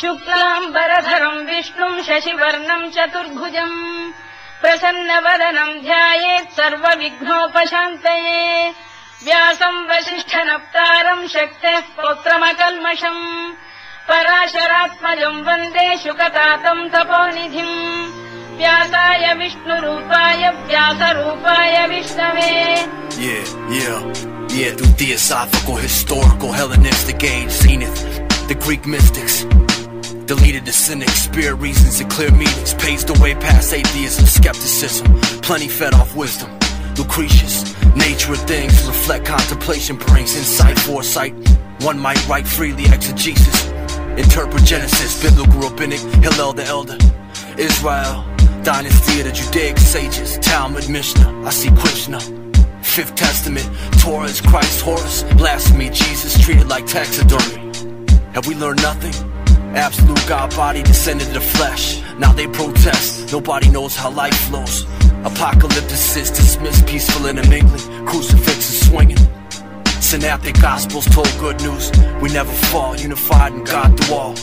शुक्लाम्बरधरम् विष्णुम् शशिवर्णम् चतुर्भुजम् प्रसन्नवदनम् ध्यायेत् सर्वविघ्नोपशान्तये। व्यासम् वसिष्ठनप्तारम् शक्तेः पौत्रमकल्मषम्। पराशरात्मजम् वन्दे शुकतातम् तपोनिधिम्। व्यासाय विष्णुरूपाय व्यासरूपाय विष्णवे। Yeah, yeah, yeah, through theosophical, historical, Hellenistic age, zenith, the Greek mystics. Deleted the cynic, spirit reasons and clear meanings, paved the way past atheism, skepticism, plenty fed off wisdom. Lucretius, nature of things, reflect contemplation brings insight, foresight. One might write freely, exegesis, interpret Genesis, biblical rabbinic, Hillel the elder, Israel, dynasty of the Judaic sages, Talmud, Mishnah, I see Krishna. Fifth Testament, Torah is Christ, Horus, blasphemy, Jesus treated like taxidermy. Have we learned nothing? Absolute God body descended to flesh. Now they protest. Nobody knows how life flows. Apocalyptics dismissed, peaceful intermingling. Crucifixes swinging. Synoptic gospels told good news. We never fall, unified in God through all.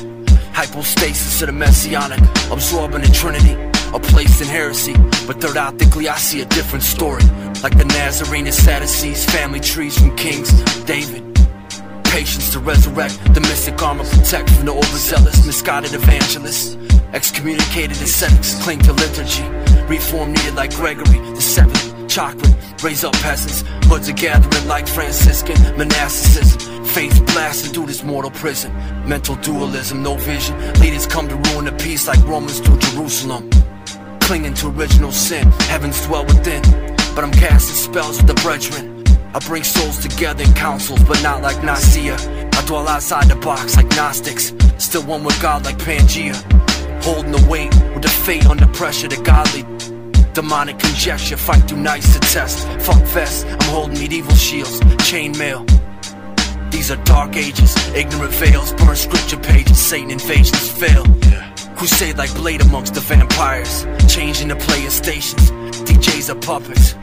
Hypostasis of the messianic, absorbing the Trinity. A place in heresy, but third optically I see a different story. Like the Nazarene and Sadducees, family trees from kings, David. Patience to resurrect, the mystic armor protect from the overzealous, misguided evangelists. Excommunicated ascetics cling to liturgy. Reform needed like Gregory the seventh. Chocolate, raise up peasants. Hoods are gathering like Franciscan monasticism. Faith blasting through this mortal prison. Mental dualism, no vision. Leaders come to ruin the peace like Romans do Jerusalem. Clinging to original sin, heavens dwell within. But I'm casting spells with the brethren. I bring souls together in councils, but not like Nicaea. I dwell outside the box like Gnostics. Still one with God like Pangea. Holding the weight with the fate under pressure, the godly. Demonic conjecture, fight through nights to test. Fuck vest, I'm holding medieval shields, chainmail. These are dark ages, ignorant veils, burn scripture pages, Satan invasions fail. Crusade like Blade amongst the vampires, changing the player stations. DJs are puppets,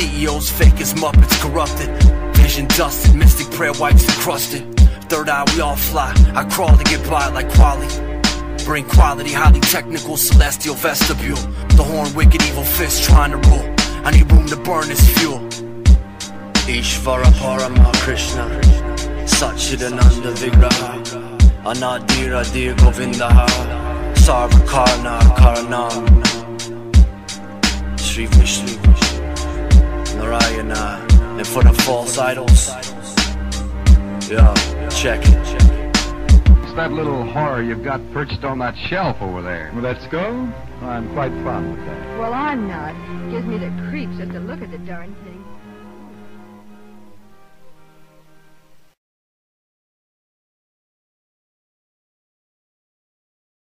CEOs fake as Muppets, corrupted. Vision dusted, mystic prayer wipes encrusted. Third eye, we all fly. I crawl to get by like quality. Bring quality, highly technical, celestial vestibule. The horn, wicked, evil fist trying to rule. I need room to burn this fuel. Ishvara Parama Krishna, Satchidananda Vigraha, Anadir Adir Govindaha, Sarvakarana Karanam, Sri Vishnu, Narayana, uh, and for the false idols. Yeah, check it. It's that little horror you've got perched on that shelf over there. Well, let's go. I'm quite fond of that. Well, I'm not. Gives me the creeps just to look at the darn thing.